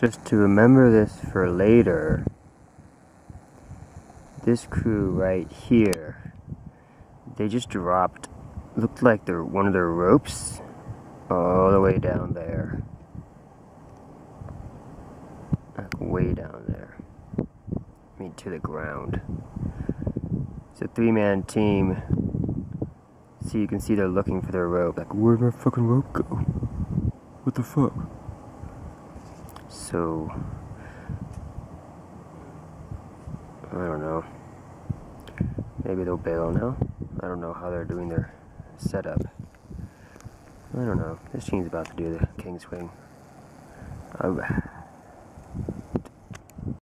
just to remember this for later, this crew right here, they just dropped, looked like they're one of their ropes all the way down there. Like way down there. I mean, to the ground. It's a three-man team. So you can see they're looking for their rope. Like, where'd my fucking rope go? What the fuck? So, I don't know. Maybe they'll bail now. I don't know how they're doing their setup. I don't know. This team's about to do the king swing.